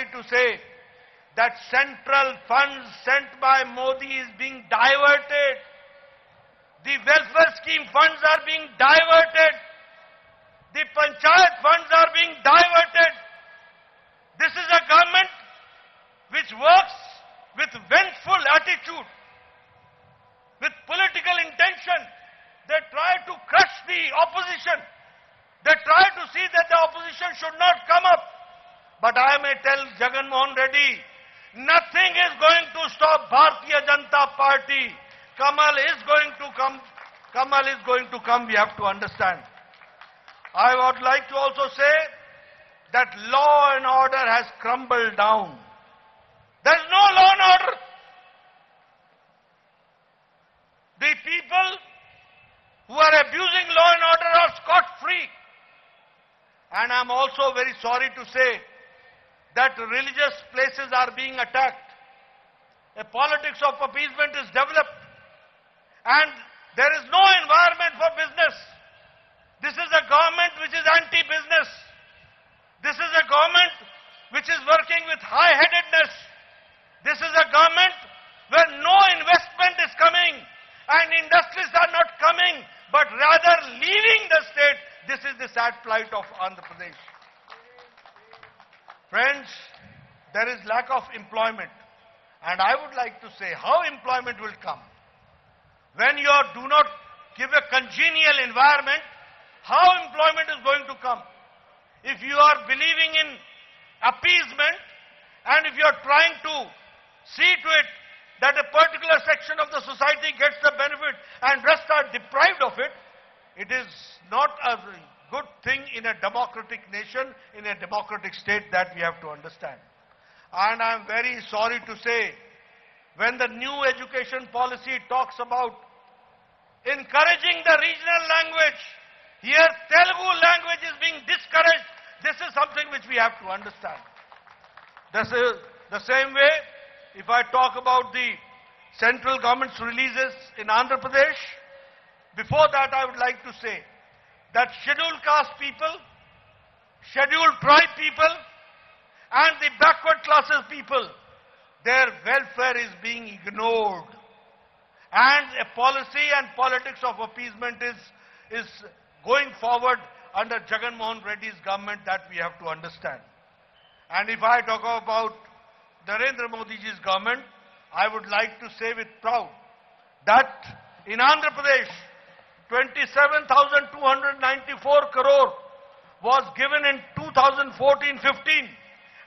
sorry to say that central funds sent by Modi is being diverted. The welfare scheme funds are being diverted. The panchayat funds are being diverted. This is a government which works with vengeful attitude, with political intention. They try to crush the opposition. They try to see that the opposition should not come up. But I may tell Jagan Mohan Reddy, nothing is going to stop Bharatiya Janata Party. Kamal is going to come. Kamal is going to come. We have to understand. I would like to also say that law and order has crumbled down. There is no law and order. The people who are abusing law and order are scot-free. And I'm also very sorry to say that religious places are being attacked. A politics of appeasement is developed. And there is no environment for business. This is a government which is anti-business. This is a government which is working with high-headedness. This is a government where no investment is coming and industries are not coming, but rather leaving the state. This is the sad plight of Andhra Pradesh. Friends, there is lack of employment. And I would like to say how employment will come. When you do not give a congenial environment, how employment is going to come? If you are believing in appeasement and if you are trying to see to it that a particular section of the society gets the benefit and rest are deprived of it, it is not a good thing in a democratic nation, in a democratic state that we have to understand. And I am very sorry to say, when the new education policy talks about encouraging the regional language, here Telugu language is being discouraged. This is something which we have to understand. This is the same way, if I talk about the central government's releases in Andhra Pradesh, before that I would like to say that scheduled caste people, scheduled tribe people, and the backward classes people, their welfare is being ignored. And a policy and politics of appeasement is, is going forward under Jagan Mohan Reddy's government that we have to understand. And if I talk about Narendra Modi's government, I would like to say with proud that in Andhra Pradesh, 27,294 crore was given in 2014-15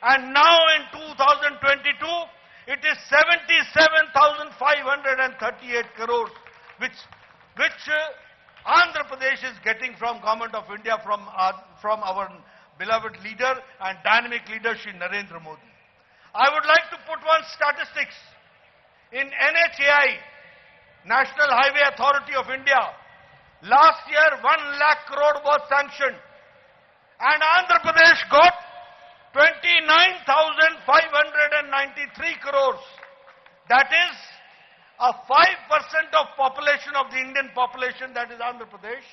and now in 2022 it is 77,538 crores which, which uh, Andhra Pradesh is getting from Government of India from, our from our beloved leader and dynamic leader Shri Narendra Modi. I would like to put one statistics. In NHAI, National Highway Authority of India, last year 1 lakh crore was sanctioned and Andhra Pradesh got 29,593 crores. That is a 5% of population of the Indian population that is Andhra Pradesh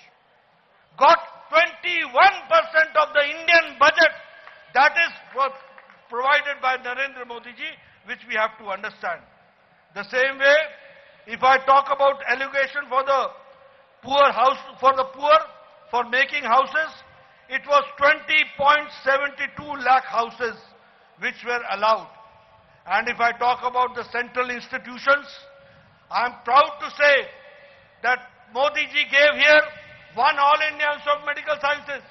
got 21% of the Indian budget that is pro- provided by Narendra Modi ji, which we have to understand. The same way, if I talk about allocation for the poor house, for the poor, for making houses, it was 20.72 lakh houses which were allowed. And if I talk about the central institutions, I am proud to say that Modi ji gave here one All India Institute of Medical Sciences.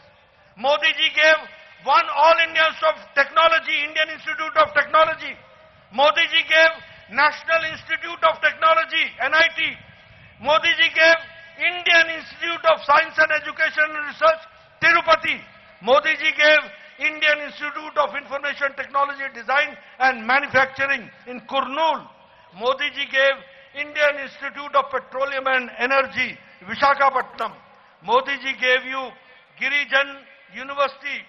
Modi ji gave one All India Institute of Technology, Indian Institute of Technology. Modi ji gave National Institute of Technology, NIT. Modi ji gave Indian Institute of Science and Education and Research, Tirupati. Modi ji gave Indian Institute of Information Technology Design and Manufacturing in Kurnool. Modi ji gave Indian Institute of Petroleum and Energy, Vishakhapatnam. Modi ji gave you Girijan University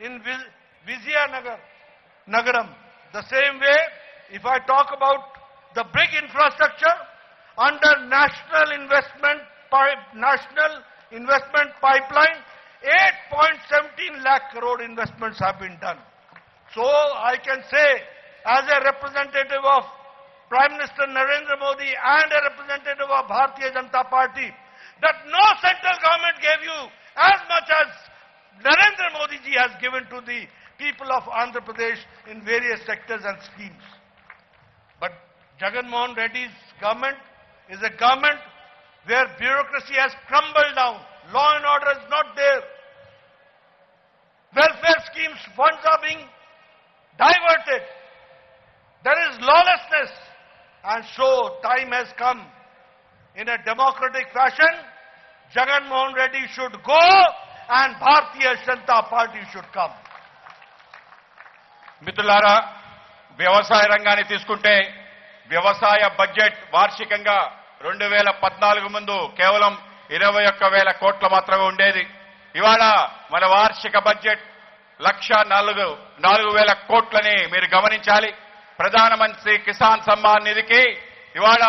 in Viz- Viziyanagar, Nagaram. The same way, if I talk about the big infrastructure, under National Investment National Investment Pipeline, 8.17 lakh crore investments have been done. So I can say, as a representative of Prime Minister Narendra Modi and a representative of Bharatiya Janata Party, that no central government gave you as much as Narendra Modi ji has given to the people of Andhra Pradesh in various sectors and schemes. But Jagan Mohan Reddy's government is a government where bureaucracy has crumbled down. Law and order is not there. Welfare schemes funds are being diverted. There is lawlessness. And so time has come. In a democratic fashion, Jagan Mohan Reddy should go and Bharatiya Janata Party should come. మిత్రులారా వ్యవసాయ రంగాన్ని తీసుకుంటే వ్యవసాయ budget వార్షికంగా రెండు వేల పద్నాలుగు ముందు కేవలం ఇరవై ఒక్క వేల కోట్లు మాత్రమే ఉండేది. ఇవాళ మన వార్షిక బడ్జెట్ లక్ష నాలుగు నాలుగు వేల కోట్లని మీరు గమనించాలి. ప్రధానమంత్రి కిసాన్ సమ్మాన్ నిధికి ఇవాళ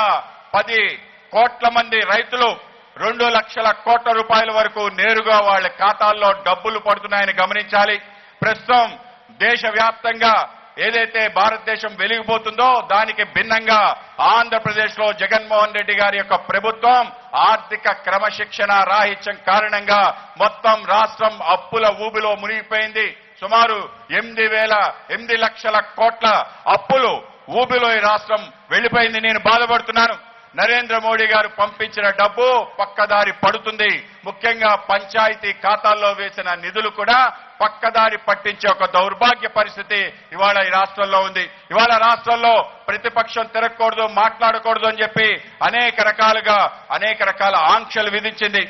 పది కోట్ల మంది రైతులు రెండు లక్షల కోట్ల రూపాయల వరకు నేరుగా వాళ్ళ ఖాతాల్లో డబ్బులు పడుతున్నాయని గమనించాలి. ప్రస్తుతం దేశవ్యాప్తంగా ఏదైతే భారతదేశం వెలిగిపోతుందో దానికి భిన్నంగా ఆంధ్రప్రదేశ్లో జగన్మోహన్ రెడ్డి గారి యొక్క ప్రభుత్వం ఆర్థిక క్రమశిక్షణ రాహిత్యం కారణంగా మొత్తం రాష్ట్రం అప్పుల ఊబిలో మునిగిపోయింది. సుమారు ఎనిమిది వేల ఎనిమిది లక్షల కోట్ల అప్పులు ఊబిలో ఈ రాష్ట్రం వెళ్ళిపోయింది నేను బాధపడుతున్నాను. నరేంద్ర మోడీ గారు పంపించిన డబ్బు పక్కదారి పడుతుంది. ముఖ్యంగా పంచాయతీ ఖాతాల్లో వేసిన నిధులు కూడా పక్కదారి పట్టించే ఒక దౌర్భాగ్య పరిస్థితి ఇవాళ ఈ రాష్ట్రంలో ఉంది. ఇవాళ రాష్ట్రంలో ప్రతిపక్షం తిరగకూడదు మాట్లాడకూడదు అని చెప్పి అనేక రకాలుగా అనేక రకాల ఆంక్షలు విధించింది.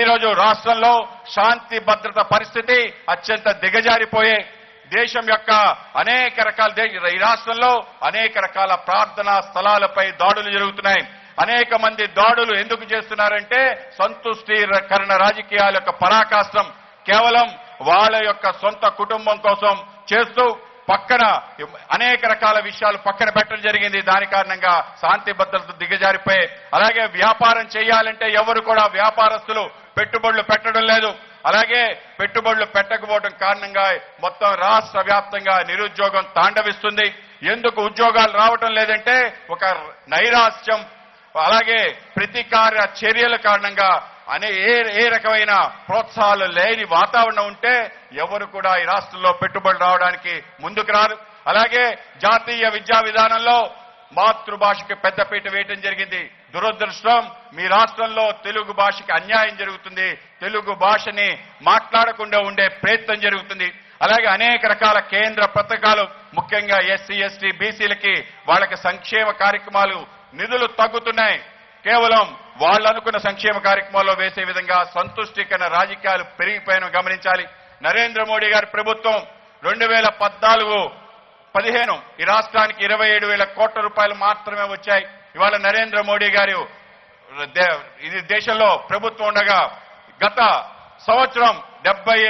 ఈరోజు రోజు రాష్ట్రంలో శాంతి భద్రత పరిస్థితి అత్యంత దిగజారిపోయే. దేశం యొక్క అనేక రకాల ఈ రాష్ట్రంలో అనేక రకాల ప్రార్థనా స్థలాలపై దాడులు జరుగుతున్నాయి. అనేక మంది దాడులు ఎందుకు చేస్తున్నారంటే సంతుష్టీకరణ రాజకీయాల యొక్క పరాకాష్టం కేవలం వాళ్ళ యొక్క సొంత కుటుంబం కోసం చేస్తూ పక్కన అనేక రకాల విషయాలు పక్కన పెట్టడం జరిగింది. దాని కారణంగా శాంతి భద్రత దిగజారిపోయి అలాగే వ్యాపారం చేయాలంటే ఎవరు కూడా వ్యాపారస్తులు పెట్టుబడులు పెట్టడం లేదు. అలాగే పెట్టుబడులు పెట్టకపోవడం కారణంగా మొత్తం రాష్ట్ర వ్యాప్తంగా నిరుద్యోగం తాండవిస్తుంది. ఎందుకు ఉద్యోగాలు రావటం లేదంటే ఒక నైరాశ్యం అలాగే ప్రతీకార చర్యల కారణంగా అనే ఏ ఏ రకమైన ప్రోత్సాహాలు లేని వాతావరణం ఉంటే ఎవరు కూడా ఈ రాష్ట్రంలో పెట్టుబడి రావడానికి ముందుకు రారు. అలాగే జాతీయ విద్యా విధానంలో మాతృభాషకి పెద్దపీట వేయటం జరిగింది. దురదృష్టం మీ రాష్ట్రంలో తెలుగు భాషకి అన్యాయం జరుగుతుంది. తెలుగు భాషని మాట్లాడకుండా ఉండే ప్రయత్నం జరుగుతుంది. అలాగే అనేక రకాల కేంద్ర పథకాలు ముఖ్యంగా ఎస్సీ ఎస్టీ బీసీలకి వాళ్ళకి సంక్షేమ కార్యక్రమాలు నిధులు తగ్గుతున్నాయి. కేవలం వాళ్ళు అనుకున్న సంక్షేమ కార్యక్రమాల్లో వేసే విధంగా సంతుష్టికరణ రాజకీయాలు పెరిగిపోయిన గమనించాలి. నరేంద్ర మోడీ గారి ప్రభుత్వం రెండు వేల పద్నాలుగు పదిహేను ఈ రాష్ట్రానికి ఇరవై ఏడు వేల కోట్ల రూపాయలు మాత్రమే వచ్చాయి. ఇవాళ నరేంద్ర మోడీ గారు దే- ఇది దేశంలో ప్రభుత్వం ఉండగా గత సంవత్సరం డెబ్బై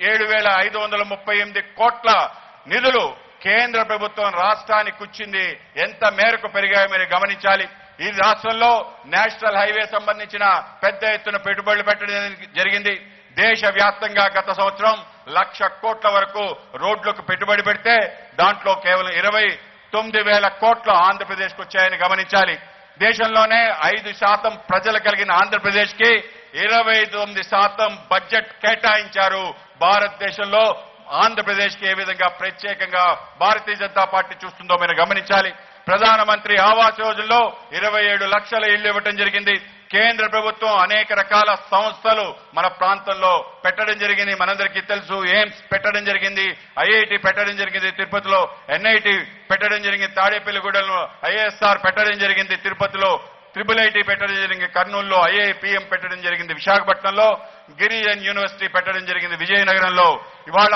ఏడు వేల ఐదు వందల ముప్పై ఎనిమిది కోట్ల నిధులు కేంద్ర ప్రభుత్వం రాష్ట్రానికి ఇచ్చింది ఎంత మేరకు పెరిగాయో మీరు గమనించాలి. ఈ రాష్ట్రంలో నేషనల్ హైవే సంబంధించిన పెద్ద ఎత్తున పెట్టుబడులు పెట్టడం జరిగింది. దేశవ్యాప్తంగా గత సంవత్సరం లక్ష కోట్ల వరకు రోడ్లకు పెట్టుబడి పెడితే దాంట్లో కేవలం ఇరవై తొమ్మిది వేల కోట్లు ఆంధ్రప్రదేశ్కు వచ్చాయని గమనించాలి. దేశంలోనే ఐదు శాతం ప్రజలు కలిగిన ఆంధ్రప్రదేశ్కి ఇరవై తొమ్మిది శాతం బడ్జెట్ కేటాయించారు. భారతదేశంలో ఆంధ్రప్రదేశ్కి ఏ విధంగా ప్రత్యేకంగా భారతీయ జనతా పార్టీ చూస్తుందో మీరు గమనించాలి. ప్రధానమంత్రి ఆవాస్ యోజనలో ఇరవై ఏడు లక్షల ఇళ్ళు ఇవ్వటం జరిగింది. కేంద్ర ప్రభుత్వం అనేక రకాల సంస్థలు మన ప్రాంతంలో పెట్టడం జరిగింది. మనందరికీ తెలుసు ఎయిమ్స్ పెట్టడం జరిగింది ఐఐటి పెట్టడం జరిగింది తిరుపతిలో ఎన్ఐటి పెట్టడం జరిగింది తాడేపల్లిగూడెంలో ఐఎస్ఆర్ పెట్టడం జరిగింది తిరుపతిలో. ట్రిపుల్ ఐటీ పెట్టడం జరిగింది కర్నూలులో ఐఐపిఎం పెట్టడం జరిగింది విశాఖపట్నంలో గిరిజన్ యూనివర్సిటీ పెట్టడం జరిగింది విజయనగరంలో. ఇవాళ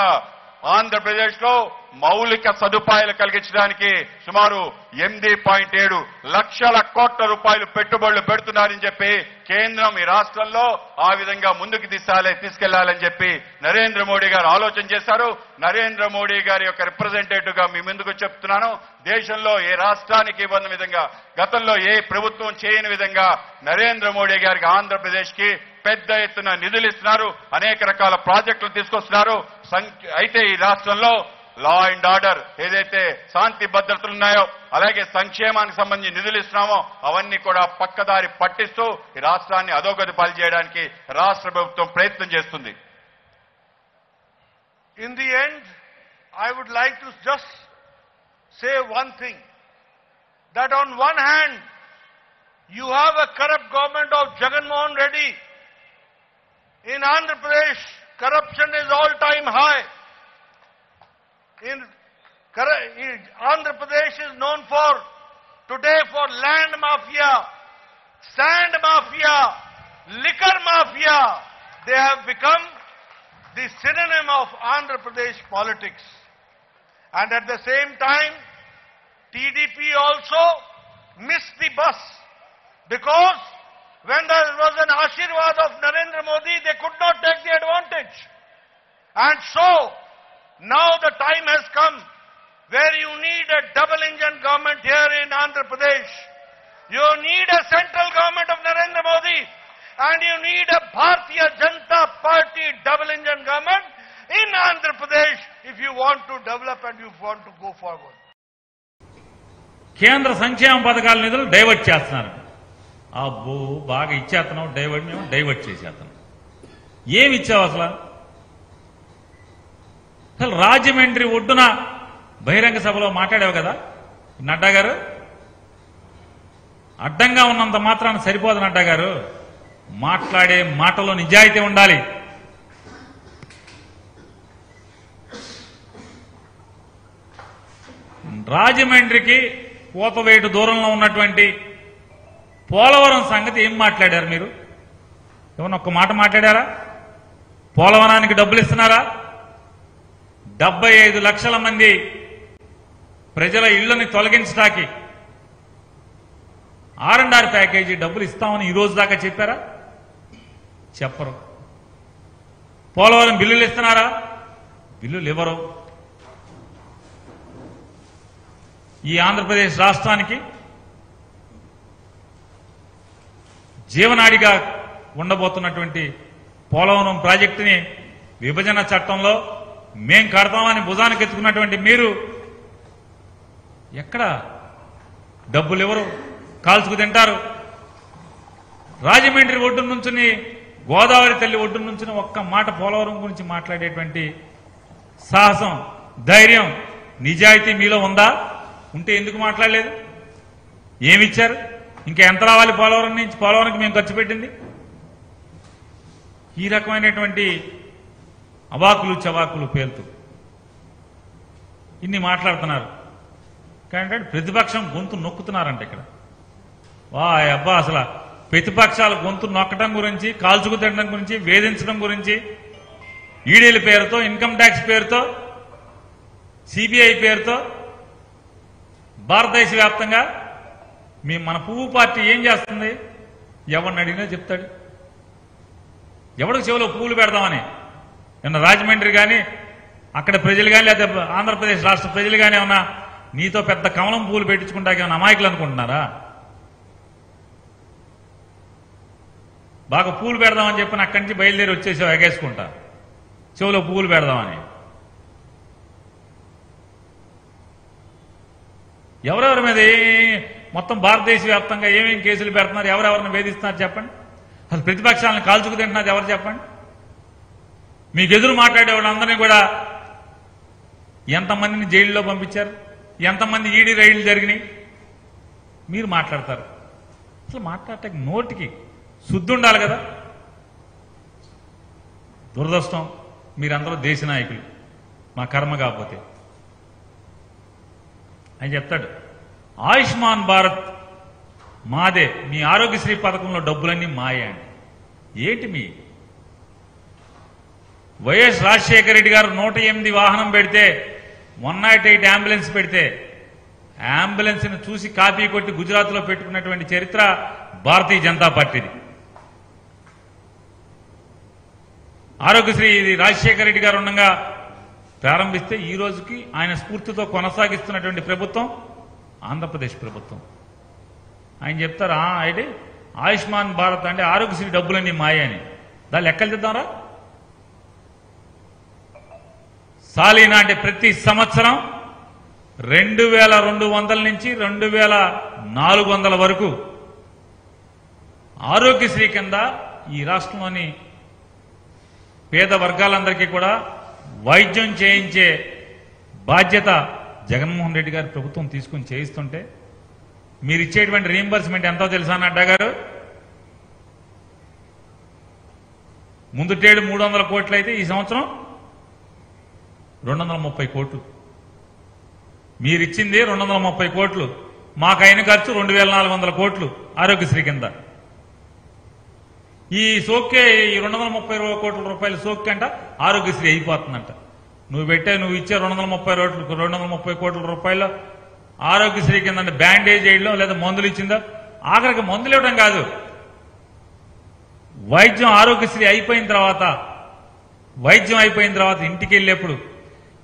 ఆంధ్రప్రదేశ్లో మౌలిక సదుపాయాలు కలిగించడానికి సుమారు ఎనిమిది పాయింట్ ఏడు లక్షల కోట్ల రూపాయలు పెట్టుబడులు పెడుతున్నారని చెప్పి కేంద్రం ఈ రాష్ట్రంలో ఆ విధంగా ముందుకు తీసాలి తీసుకెళ్ళాలని చెప్పి నరేంద్ర మోడీ గారు ఆలోచన చేశారు. నరేంద్ర మోడీ గారి యొక్క రిప్రజెంటేటివ్గా మీ ముందుకు చెప్తున్నాను. దేశంలో ఏ రాష్ట్రానికి ఇవ్వని విధంగా గతంలో ఏ ప్రభుత్వం చేయని విధంగా నరేంద్ర మోడీ గారికి ఆంధ్రప్రదేశ్కి పెద్ద ఎత్తున నిధులు ఇస్తున్నారు. అనేక రకాల ప్రాజెక్టులు తీసుకొస్తున్నారు. అయితే ఈ రాష్ట్రంలో లా అండ్ ఆర్డర్ ఏదైతే శాంతి భద్రతలు ఉన్నాయో అలాగే సంక్షేమానికి సంబంధించి నిధులు ఇస్తున్నామో అవన్నీ కూడా పక్కదారి పట్టిస్తూ ఈ రాష్ట్రాన్ని అధోగతి పాలు రాష్ట్ర ప్రభుత్వం ప్రయత్నం చేస్తుంది. In the end I would like to just say one thing that on one hand you have a corrupt government of Jaganmohan Reddy in Andhra Pradesh corruption is all-time high. In, in Andhra Pradesh is known for today for land mafia, sand mafia, liquor mafia. They have become the synonym of Andhra Pradesh politics. And at the same time, TDP also missed the bus because when there was an Ashirwad of Narendra Modi, they could not take the advantage. And so, now the time has come where you need a double engine government here in Andhra Pradesh. You need a central government of Narendra Modi and you need a Bharatiya Janata Party double engine government in Andhra Pradesh if you want to develop and you want to go forward. కేంద్ర సంక్షేమ పథకాల నిధులు divert చేస్తున్నారు అబ్బో బాగా ఇచ్చేస్తున్నాం divert మేము divert చేసేస్తున్నాం ఏమి ఇచ్చావు అసలు? అసలు రాజమండ్రి ఒడ్డున బహిరంగ సభలో మాట్లాడావు కదా నడ్డా గారు? అడ్డంగా ఉన్నంత మాత్రాన సరిపోదు నడ్డా గారు. మాట్లాడే మాటలో నిజాయితీ ఉండాలి. రాజమండ్రికి పూతవేటు దూరంలో ఉన్నటువంటి పోలవరం సంగతి ఏం మాట్లాడారు మీరు? ఏమన్నా ఒక్క మాట మాట్లాడారా? పోలవరానికి డబ్బులు ఇస్తున్నారా? డెబ్బై ఐదు లక్షల మంది ప్రజల ఇళ్ళని తొలగించడానికి ఆర్ అండ్ ఆర్ ప్యాకేజీ డబ్బులు ఇస్తామని ఈ రోజు దాకా చెప్పారా? చెప్పరు. పోలవరం బిల్లులు ఇస్తున్నారా? బిల్లులు ఇవ్వరు. ఈ ఆంధ్రప్రదేశ్ రాష్ట్రానికి జీవనాడిగా ఉండబోతున్నటువంటి పోలవరం ప్రాజెక్టుని విభజన చట్టంలో మేం కడతామని భుజానికి ఎత్తుకున్నటువంటి మీరు ఎక్కడ డబ్బులు ఎవరు కాల్చుకు తింటారు? రాజమండ్రి ఒడ్డు నుంచి గోదావరి తల్లి ఒడ్డు నుంచి ఒక్క మాట పోలవరం గురించి మాట్లాడేటువంటి సాహసం ధైర్యం నిజాయితీ మీలో ఉందా? ఉంటే ఎందుకు మాట్లాడలేదు? ఏమిచ్చారు? ఇంకా ఎంత రావాలి పోలవరం నుంచి? పోలవరంకి మేము ఖర్చు పెట్టింది? ఈ రకమైనటువంటి అవాకులు చవాకులు పేలుతూ. ఇన్ని మాట్లాడుతున్నారు. కానీ ప్రతిపక్షం గొంతు నొక్కుతున్నారంట ఇక్కడ. వా అబ్బా అసలు ప్రతిపక్షాల గొంతు నొక్కడం గురించి కాల్చుకు తినడం గురించి వేధించడం గురించి ఈడీల పేరుతో ఇన్కమ్ ట్యాక్స్ పేరుతో సిబిఐ పేరుతో భారతదేశ వ్యాప్తంగా మీ మన పువ్వు పార్టీ ఏం చేస్తుంది? ఎవరిని అడిగినా చెప్తాడు. ఎవరికి చెవిలో పువ్వులు పెడదామని? నిన్న రాజమండ్రి కానీ అక్కడ ప్రజలు కానీ లేదా ఆంధ్రప్రదేశ్ రాష్ట్ర ప్రజలు కానీ ఏమన్నా నీతో పెద్ద కమలం పువ్వులు పెట్టించుకుంటాక ఏమైనా అమాయకులు అనుకుంటున్నారా? బాగా పూలు పెడదామని చెప్పి అక్కడి నుంచి బయలుదేరి వచ్చేసి ఎగేసుకుంటా. చెవిలో పువ్వులు పెడదామని. ఎవరెవరి మీద మొత్తం భారతదేశ వ్యాప్తంగా ఏమేం కేసులు పెడుతున్నారు ఎవరెవరిని వేధిస్తున్నారు చెప్పండి? అసలు ప్రతిపక్షాలను కాల్చుకు తింటున్నారు ఎవరు చెప్పండి? మీకు ఎదురు మాట్లాడే వాళ్ళందరినీ కూడా ఎంతమందిని జైల్లో పంపించారు? ఎంతమంది ఈడీ రైళ్ళు జరిగినాయి? మీరు మాట్లాడతారు. అసలు మాట్లాడటం నోటికి శుద్ధి ఉండాలి కదా? దురదృష్టం మీరందరూ దేశ నాయకులు. మా కర్మ కాకపోతే. ఆయన చెప్తాడు. ఆయుష్మాన్ భారత్ మాదే మీ ఆరోగ్యశ్రీ పథకంలో డబ్బులన్నీ మాయే అండి. ఏంటి మీ? వైఎస్ రాజశేఖర రెడ్డి గారు నూట ఎనిమిది వాహనం పెడితే వన్ నాట్ ఎయిట్ అంబులెన్స్ పెడితే అంబులెన్స్ని చూసి కాపీ కొట్టి గుజరాత్లో పెట్టుకున్నటువంటి చరిత్ర భారతీయ జనతా పార్టీది. ఆరోగ్యశ్రీ ఇది రాజశేఖర రెడ్డి గారు ఉండగా ప్రారంభిస్తే ఈ రోజుకి ఆయన స్ఫూర్తితో కొనసాగిస్తున్నటువంటి ప్రభుత్వం ఆంధ్రప్రదేశ్ ప్రభుత్వం. ఆయన చెప్తారు అయితే ఆయుష్మాన్ భారత్ అంటే ఆరోగ్యశ్రీ డబ్బులన్నీ మాయని దాని లెక్కలు తెద్దాంరా సాలీనా అంటే ప్రతి సంవత్సరం రెండు వేల రెండు వందల నుంచి రెండు వేల నాలుగు వందల వరకు ఆరోగ్యశ్రీ కింద ఈ రాష్ట్రంలోని పేద వర్గాలందరికీ కూడా వైద్యం చేయించే బాధ్యత జగన్మోహన్ రెడ్డి గారు ప్రభుత్వం తీసుకుని చేయిస్తుంటే మీరు ఇచ్చేటువంటి రీంబర్స్మెంట్ ఎంతో తెలుసా నడ్డా గారు? ముందుటేడు మూడు వందల కోట్లు అయితే ఈ సంవత్సరం రెండు వందల ముప్పై కోట్లు. మీరిచ్చింది రెండు వందల ముప్పై కోట్లు. మాకైన ఖర్చు రెండు వేల నాలుగు వందల కోట్లు ఆరోగ్యశ్రీ కింద. ఈ సోకే ఈ రెండు వందల ముప్పై కోట్ల రూపాయల సోక్కి అంట ఆరోగ్యశ్రీ అయిపోతుందంట. నువ్వు పెట్టే నువ్వు ఇచ్చే రెండు వందల ముప్పై రెండు వందల ముప్పై కోట్ల రూపాయలు ఆరోగ్యశ్రీ కింద బ్యాండేజ్ వేయడం లేదా మందులు ఇచ్చిందా? ఆఖరికి మందులు ఇవ్వడం కాదు. వైద్యం ఆరోగ్యశ్రీ అయిపోయిన తర్వాత వైద్యం అయిపోయిన తర్వాత ఇంటికి వెళ్ళేప్పుడు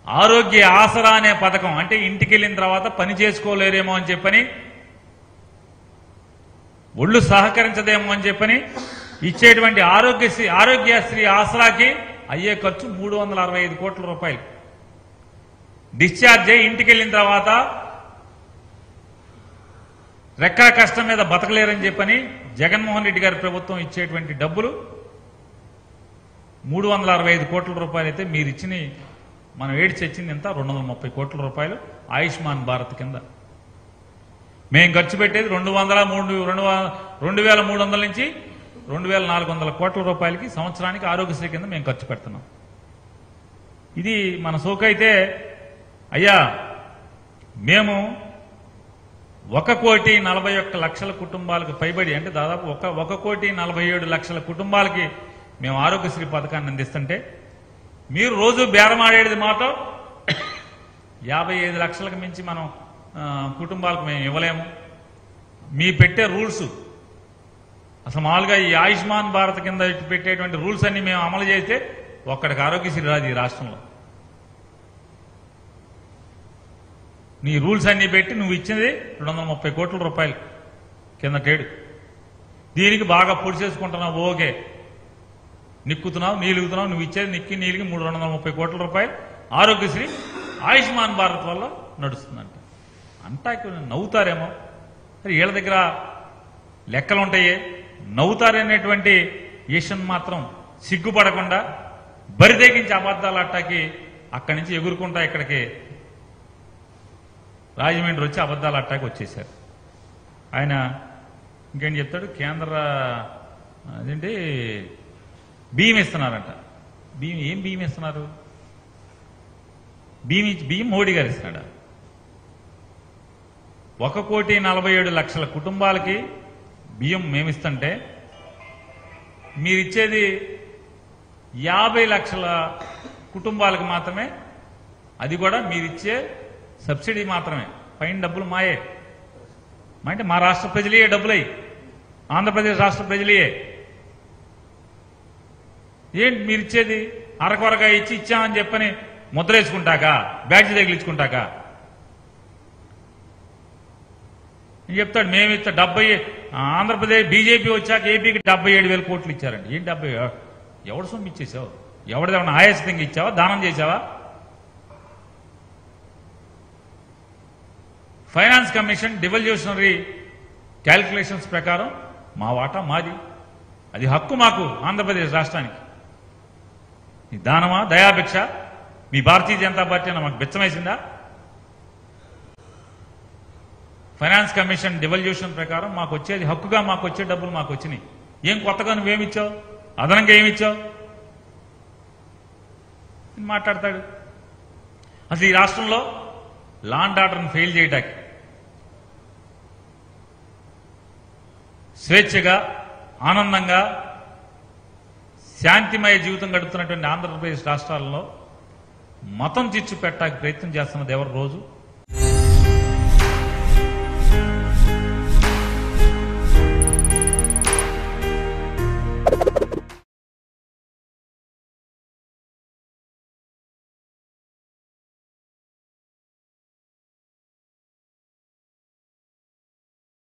ఆరోగ్య ఆసరా అనే పథకం అంటే ఇంటికి వెళ్ళిన తర్వాత పని చేసుకోలేరేమో అని చెప్పని ఒళ్ళు సహకరించదేమో అని చెప్పని ఇచ్చేటువంటి ఆరోగ్యశ్రీ ఆరోగ్యశ్రీ ఆసరాకి అయ్యే ఖర్చు మూడు వందల అరవై ఐదు కోట్ల రూపాయలు. డిశ్చార్జ్ అయ్యి ఇంటికి వెళ్ళిన తర్వాత రెక్కల కష్టం మీద బతకలేరని చెప్పని జగన్మోహన్ రెడ్డి గారి ప్రభుత్వం ఇచ్చేటువంటి డబ్బులు మూడు వందల అరవై ఐదు కోట్ల రూపాయలు అయితే మీరు ఇచ్చిన మనం ఏడ్చి తెచ్చింది ఎంత? రెండు వందల ముప్పై కోట్ల రూపాయలు ఆయుష్మాన్ భారత్ కింద. మేము ఖర్చు పెట్టేది రెండు వందల మూడు రెండు వ- రెండు వేల మూడు వందల నుంచి రెండు వేల నాలుగు వందల కోట్ల రూపాయలకి సంవత్సరానికి ఆరోగ్యశ్రీ కింద మేము ఖర్చు పెడుతున్నాం. ఇది మన సోకైతే అయ్యా మేము ఒక కోటి నలభై ఒక్క లక్షల కుటుంబాలకు పైబడి అంటే దాదాపు ఒక ఒక కోటి నలభై ఏడు లక్షల కుటుంబాలకి మేము ఆరోగ్యశ్రీ పథకాన్ని అందిస్తుంటే మీరు రోజు బేరమాడేది మాత్రం యాభై ఐదు లక్షలకు మించి మనం కుటుంబాలకు మేము ఇవ్వలేము. మీ పెట్టే రూల్స్ అసలు మామూలుగా ఈ ఆయుష్మాన్ భారత్ కింద పెట్టేటువంటి రూల్స్ అన్ని మేము అమలు చేస్తే ఒక్కడికి ఆరోగ్యశ్రీ రాదు ఈ రాష్ట్రంలో. నీ రూల్స్ అన్ని పెట్టి నువ్వు ఇచ్చింది రెండు వందల ముప్పై కోట్ల రూపాయలు కిందటేడు దీనికి బాగా పొడి చేసుకుంటున్నావు ఓకే. నిక్కుతున్నావు నీలుగుతున్నావు నువ్వు ఇచ్చేది నిక్కి నీలిగి మూడు రెండు వందల ముప్పై కోట్ల రూపాయలు ఆరోగ్యశ్రీ ఆయుష్మాన్ భారత్ వల్ల నడుస్తుందంట. అంటా ఇక్కడ నవ్వుతారేమో. మరి వీళ్ళ దగ్గర లెక్కలుంటాయి? నవ్వుతారనేటువంటి ఈషన్ మాత్రం సిగ్గుపడకుండా బరిదేగించి అబద్ధాలు అట్టాకి అక్కడి నుంచి ఎగురుకుంటా ఇక్కడికి రాజమండ్రి వచ్చి అబద్ధాలు అట్టాకి వచ్చేశారు. ఆయన ఇంకేం చెప్తాడు? కేంద్ర అదేంటి? బియ్యం ఇస్తున్నారంట. బియ్యం ఏం బియ్యం ఇస్తున్నారు? బియ్యం ఇచ్చి- బియ్యం మోడీ గారు ఇస్తున్నాడా? ఒక కోటి నలభై ఏడు లక్షల కుటుంబాలకి బియ్యం మేమిస్తుంటే మీరిచ్చేది యాభై లక్షల కుటుంబాలకు మాత్రమే అది కూడా మీరిచ్చే సబ్సిడీ మాత్రమే. పైన డబ్బులు మాయే. అంటే మా రాష్ట్ర ప్రజలే డబ్బులయ్యి ఆంధ్రప్రదేశ్ రాష్ట్ర ప్రజలే. ఏంటి మీరిచ్చేది? అరకొరగా ఇచ్చి ఇచ్చామని చెప్పని ముద్ర వేసుకుంటాక బ్యాడ్జ్ తగిలించుకుంటాక నేను చెప్తాడు? మేము ఇస్తా డెబ్బై ఆంధ్రప్రదేశ్ బీజేపీ వచ్చాక ఏపీకి డెబ్బై ఏడు వేల కోట్లు ఇచ్చారండి. ఏంటి డెబ్బై? ఎవడు సొమ్ము ఇచ్చేసావు? ఎవరిదేమన్నా ఆయాసంగా ఇచ్చావా? దానం చేసావా? ఫైనాన్స్ కమిషన్ డివల్యూషనరీ క్యాలిక్యులేషన్స్ ప్రకారం మా వాటా మాది. అది హక్కు మాకు ఆంధ్రప్రదేశ్ రాష్ట్రానికి. దానమా? దయాభిక్ష? మీ భారతీయ జనతా పార్టీ అన్న మాకు బిచ్చమేసిందా? ఫైనాన్స్ కమిషన్ డివల్యూషన్ ప్రకారం మాకు వచ్చేది హక్కుగా మాకు వచ్చే డబ్బులు మాకు వచ్చినాయి. ఏం కొత్తగా నువ్వేమిచ్చావు అదనంగా ఏమిచ్చావు మాట్లాడతాడు. అసలు ఈ రాష్ట్రంలో లాండ్ ఆర్డర్ని ఫెయిల్ చేయడానికి స్వేచ్ఛగా ఆనందంగా శాంతిమయ జీవితం గడుపుతున్నటువంటి ఆంధ్రప్రదేశ్ రాష్ట్రాల్లో మతం చిచ్చు పెట్టడానికి ప్రయత్నం చేస్తున్నది ఎవరు రోజు?